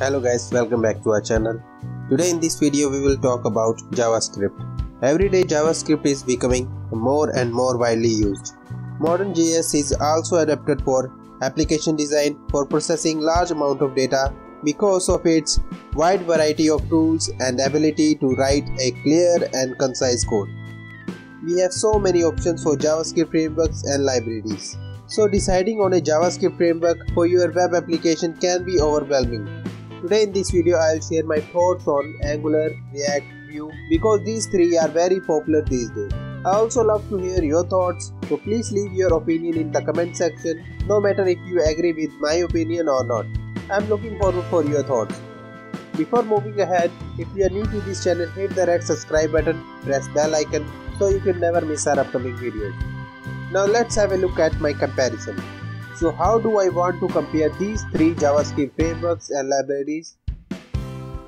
Hello guys, welcome back to our channel. Today in this video we will talk about JavaScript. Every day JavaScript is becoming more and more widely used. Modern JS is also adapted for application design for processing large amount of data because of its wide variety of tools and ability to write a clear and concise code. We have so many options for JavaScript frameworks and libraries. So deciding on a JavaScript framework for your web application can be overwhelming. Today in this video I will share my thoughts on Angular, React, Vue because these three are very popular these days. I also love to hear your thoughts so please leave your opinion in the comment section no matter if you agree with my opinion or not. I am looking forward for your thoughts. Before moving ahead, if you are new to this channel hit the red subscribe button, press bell icon so you can never miss our upcoming videos. Now let's have a look at my comparison. So how do I want to compare these three JavaScript frameworks and libraries?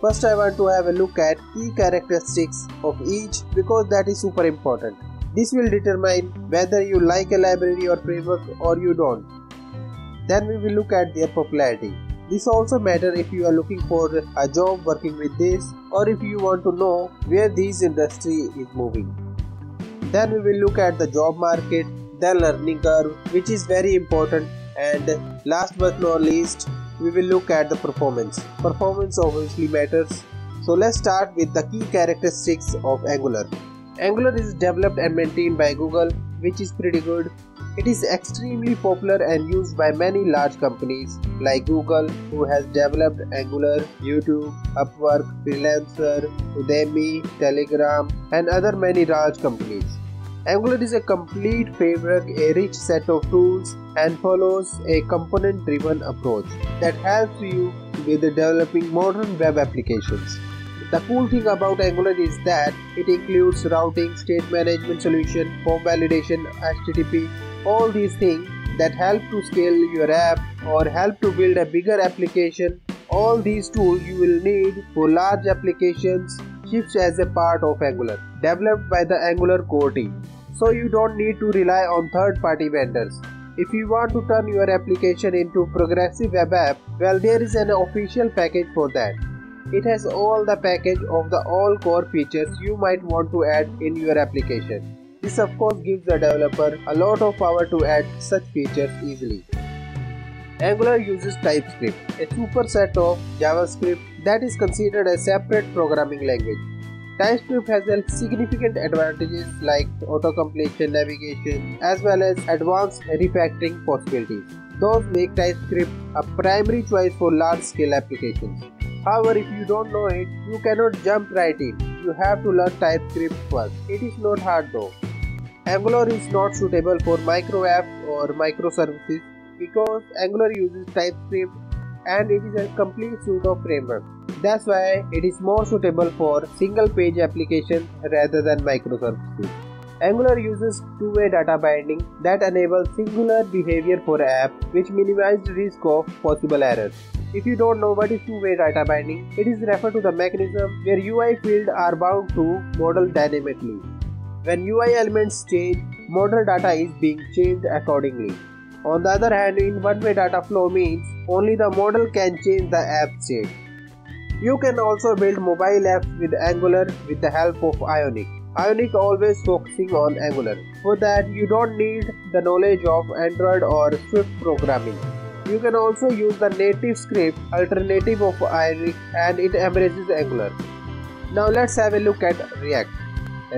First I want to have a look at key characteristics of each because that is super important. This will determine whether you like a library or framework or you don't. Then we will look at their popularity. This also matter if you are looking for a job working with this or if you want to know where this industry is moving. Then we will look at the job market, the learning curve which is very important and last but not least we will look at the performance. Performance obviously matters. So let's start with the key characteristics of angular. Angular is developed and maintained by google which is pretty good. It is extremely popular and used by many large companies like Google, who has developed Angular, YouTube, Upwork, Freelancer, Udemy, Telegram, and other many large companies. Angular is a complete framework, a rich set of tools, and follows a component driven approach that helps you with developing modern web applications. The cool thing about Angular is that it includes routing, state management solution, form validation, HTTP, all these things that help to scale your app or help to build a bigger application. All these tools you will need for large applications ships as a part of Angular, developed by the Angular core team. So you don't need to rely on third-party vendors. If you want to turn your application into progressive web app, well there is an official package for that. It has all the package of the all core features you might want to add in your application. This of course gives the developer a lot of power to add such features easily. Angular uses TypeScript, a superset of JavaScript that is considered a separate programming language. TypeScript has significant advantages like auto-completion, navigation, as well as advanced refactoring possibilities. Those make TypeScript a primary choice for large-scale applications. However, if you don't know it, you cannot jump right in. You have to learn TypeScript first. It is not hard though. Angular is not suitable for micro apps or microservices because Angular uses TypeScript and it is a complete suite of frameworks. That's why it is more suitable for single page applications rather than microservices. Angular uses two-way data binding that enables singular behavior for app which minimizes risk of possible errors. If you don't know what is two-way data binding, it is referred to the mechanism where UI fields are bound to model dynamically. When UI elements change, model data is being changed accordingly. On the other hand, in one-way data flow means only the model can change the app state. You can also build mobile apps with Angular with the help of Ionic. Ionic always focusing on Angular. For that, you don't need the knowledge of Android or Swift programming. You can also use the NativeScript alternative of Ionic and it embraces Angular. Now let's have a look at React.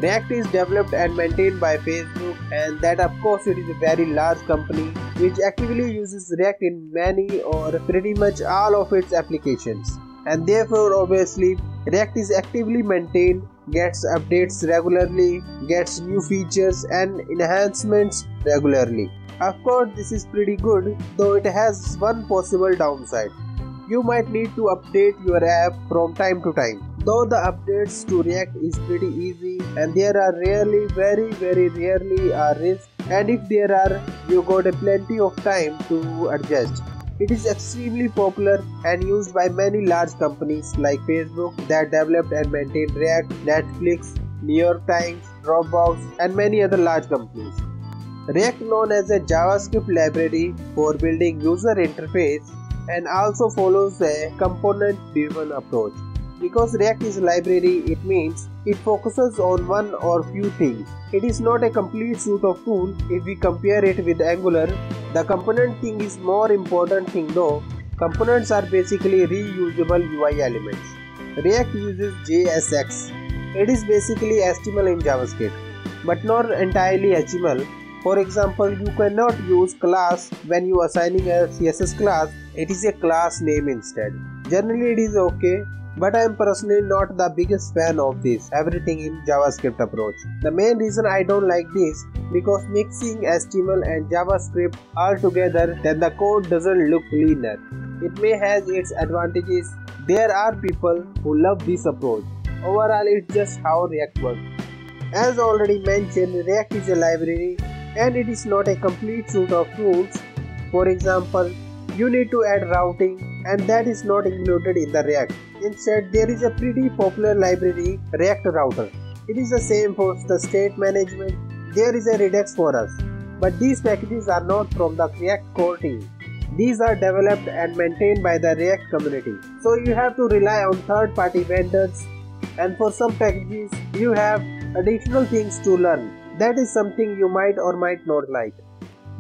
React is developed and maintained by Facebook and that of course it is a very large company which actively uses React in many or pretty much all of its applications and therefore obviously React is actively maintained, gets updates regularly, gets new features and enhancements regularly. Of course this is pretty good though it has one possible downside. You might need to update your app from time to time though the updates to react is pretty easy and there are rarely very very rarely a risk and if there are you got a plenty of time to adjust it is extremely popular and used by many large companies like Facebook that developed and maintained React, Netflix, New York Times, Dropbox, and many other large companies. React known as a JavaScript library for building user interface and also follows a component driven approach. Because React is a library, it means it focuses on one or few things. It is not a complete suite of tools if we compare it with Angular. The component thing is more important thing though. Components are basically reusable UI elements. React uses JSX. It is basically HTML in JavaScript, but not entirely HTML. For example, you cannot use class when you are assigning a CSS class. It is a class name instead. Generally, it is okay, but I am personally not the biggest fan of this everything in JavaScript approach. The main reason I don't like this because mixing HTML and JavaScript all together then the code doesn't look cleaner. It may has its advantages. There are people who love this approach. Overall it's just how React works. As already mentioned, React is a library and it is not a complete suite of tools. For example, you need to add routing and that is not included in the React. Instead, there is a pretty popular library, React Router. It is the same for the state management. There is a Redux for us. But these packages are not from the React core team. These are developed and maintained by the React community. So you have to rely on third party vendors and for some packages you have additional things to learn. That is something you might or might not like.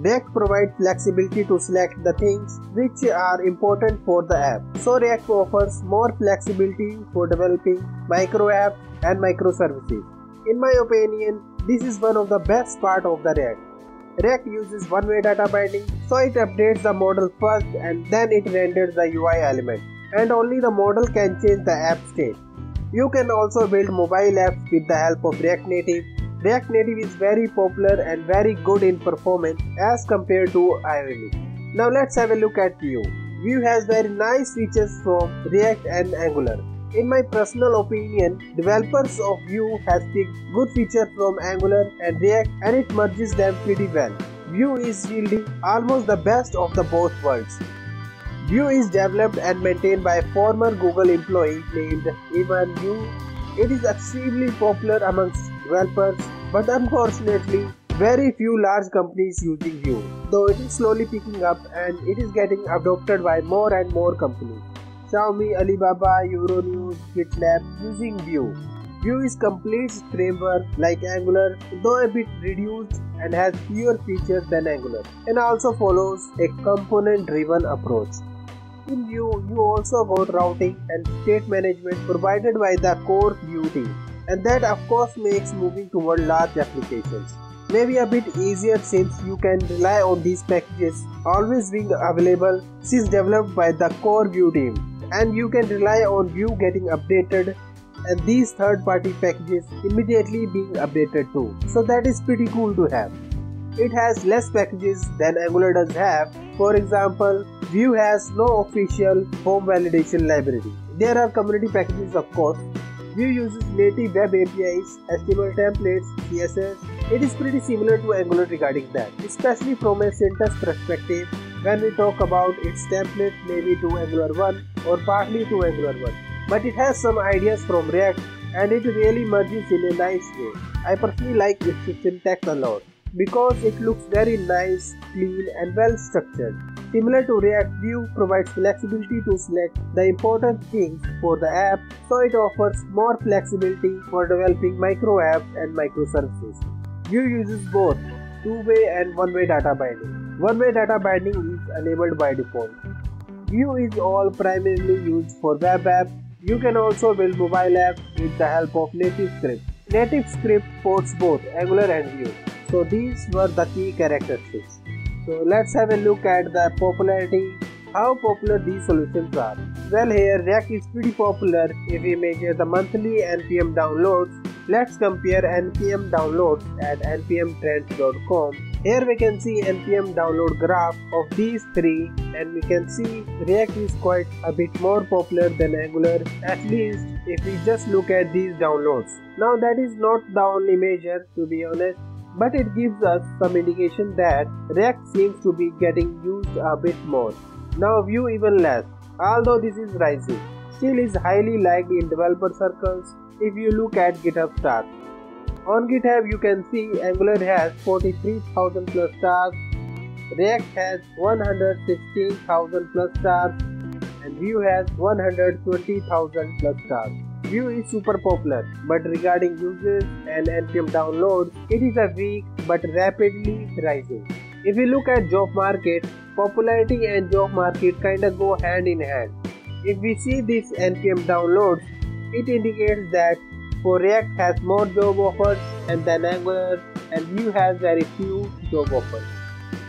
React provides flexibility to select the things which are important for the app. So React offers more flexibility for developing micro apps and microservices. In my opinion, this is one of the best part of the React. React uses one-way data binding, so it updates the model first and then it renders the UI element. And only the model can change the app state. You can also build mobile apps with the help of React Native React Native is very popular and very good in performance as compared to Ionic. Now let's have a look at Vue. Vue has very nice features from React and Angular. In my personal opinion, developers of Vue has picked good features from Angular and React and it merges them pretty well. Vue is yielding almost the best of the both worlds. Vue is developed and maintained by a former Google employee named Evan You. It is extremely popular amongst developers, but unfortunately, very few large companies using Vue, though it is slowly picking up and it is getting adopted by more and more companies. Xiaomi, Alibaba, Euronews, GitLab using Vue. Vue is complete framework like Angular, though a bit reduced and has fewer features than Angular, and also follows a component-driven approach. In Vue, you also got routing and state management provided by the core Vue team and that of course makes moving toward large applications. Maybe a bit easier since you can rely on these packages always being available since developed by the core Vue team. And you can rely on Vue getting updated and these third party packages immediately being updated too. So that is pretty cool to have. It has less packages than Angular does have. For example Vue has no official form validation library. There are community packages of course Vue uses native web APIs, HTML templates, CSS. It is pretty similar to Angular regarding that, especially from a syntax perspective when we talk about its template maybe to Angular 1 or partly to Angular 1. But it has some ideas from React and it really merges in a nice way. I personally like its syntax a lot because it looks very nice, clean and well structured. Similar to React, Vue provides flexibility to select the important things for the app, so it offers more flexibility for developing micro apps and microservices. Vue uses both two-way and one-way data binding. One-way data binding is enabled by default. Vue is all primarily used for web apps. You can also build mobile apps with the help of NativeScript. Native script ports both Angular and Vue. So these were the key characteristics. So let's have a look at the popularity, how popular these solutions are. Well here React is pretty popular if we measure the monthly npm downloads. Let's compare npm downloads at npmtrends.com. Here we can see npm download graph of these three and we can see React is quite a bit more popular than Angular at least if we just look at these downloads. Now that is not the only measure to be honest but it gives us some indication that React seems to be getting used a bit more. Now Vue even less, although this is rising, still is highly liked in developer circles if you look at GitHub stars. On GitHub you can see Angular has 43,000 plus stars, React has 116,000 plus stars and Vue has 120,000 plus stars. Vue is super popular, but regarding users and npm downloads, it is a weak but rapidly rising. If we look at job market, popularity and job market kinda go hand in hand. If we see this npm downloads, it indicates that for React has more job offers and than Angular and Vue has very few job offers.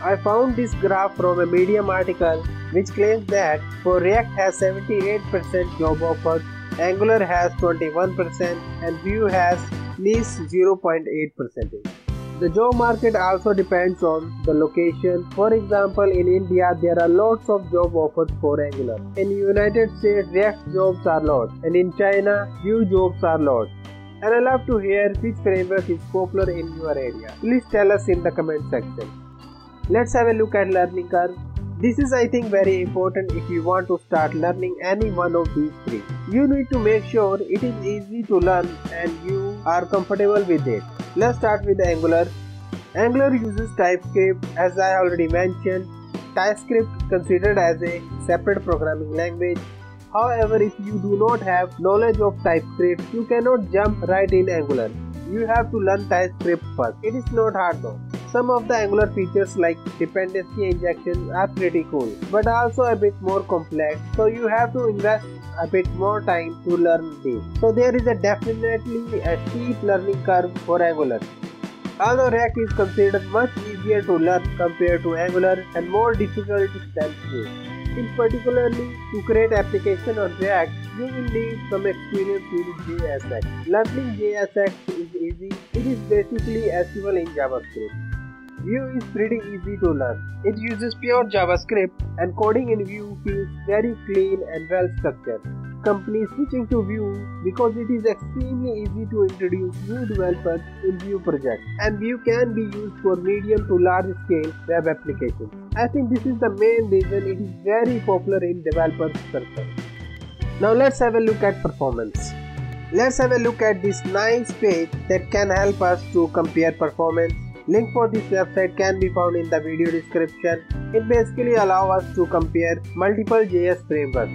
I found this graph from a Medium article which claims that for React has 78% job offers, Angular has 21% and Vue has least 0.8%. The job market also depends on the location. For example, in India, there are lots of job offers for Angular. In United States, React jobs are lots, and in China, Vue jobs are lots. And I love to hear which framework is popular in your area. Please tell us in the comment section. Let's have a look at learning curve. This is I think very important if you want to start learning any one of these three. You need to make sure it is easy to learn and you are comfortable with it. Let's start with Angular. Angular uses TypeScript as I already mentioned. TypeScript considered as a separate programming language. However, if you do not have knowledge of TypeScript, you cannot jump right in Angular. You have to learn TypeScript first. It is not hard though. Some of the Angular features like dependency injection are pretty cool, but also a bit more complex, so you have to invest a bit more time to learn this. So there is a definitely a steep learning curve for Angular. Although React is considered much easier to learn compared to Angular and more difficult than Vue. In particularly, to create application on React, you will need some experience with JSX. Learning JSX is easy. It is basically SQL in JavaScript. Vue is pretty easy to learn. It uses pure JavaScript and coding in Vue feels very clean and well structured. Companies switching to Vue because it is extremely easy to introduce new developers in Vue projects and Vue can be used for medium to large scale web applications. I think this is the main reason it is very popular in developers circles. Now let's have a look at performance. Let's have a look at this nice page that can help us to compare performance Link for this website can be found in the video description. It basically allows us to compare multiple JS frameworks.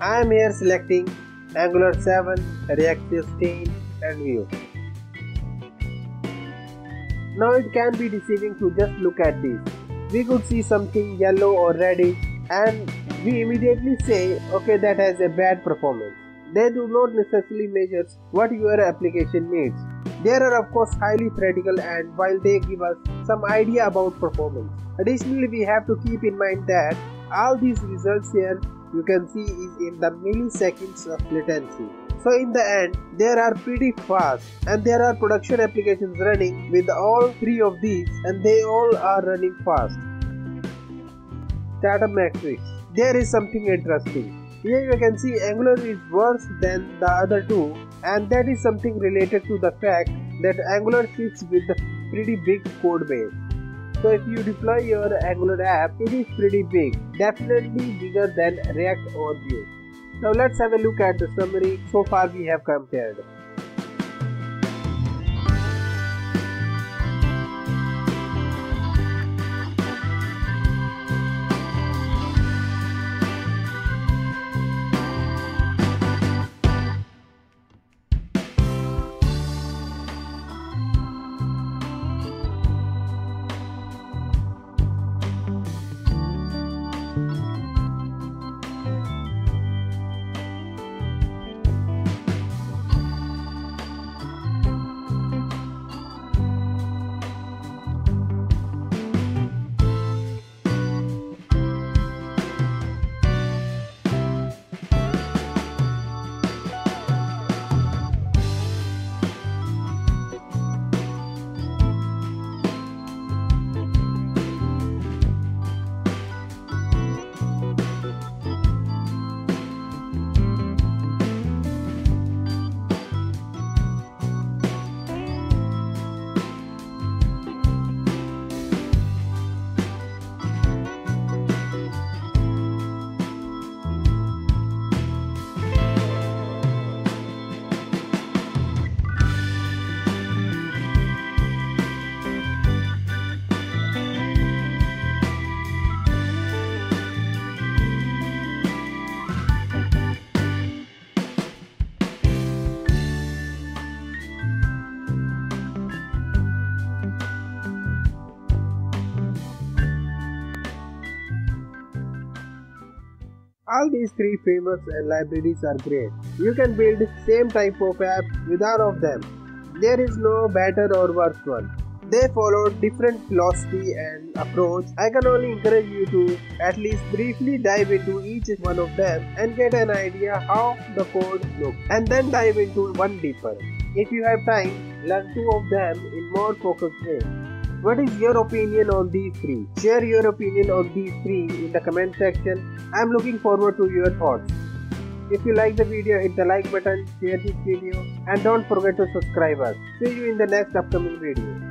I am here selecting Angular 7, React 16 and Vue. Now it can be deceiving to just look at this. We could see something yellow or reddish and we immediately say okay that has a bad performance. They do not necessarily measure what your application needs. They are of course highly theoretical and while they give us some idea about performance. Additionally, we have to keep in mind that all these results here you can see is in the milliseconds of latency. So in the end, they are pretty fast and there are production applications running with all three of these and they all are running fast. Data metrics. There is something interesting. Here you can see Angular is worse than the other two and that is something related to the fact that Angular sits with a pretty big code base. So if you deploy your Angular app, it is pretty big, definitely bigger than React or Vue. Now let's have a look at the summary so far we have compared. All these three frameworks and libraries are great. You can build same type of app with all of them. There is no better or worse one. They follow different philosophy and approach. I can only encourage you to at least briefly dive into each one of them and get an idea how the code looks and then dive into one deeper. If you have time, learn two of them in more focused way. What is your opinion on these three? Share your opinion on these three in the comment section. I am looking forward to your thoughts. If you like the video, hit the like button, share this video and don't forget to subscribe us. See you in the next upcoming video.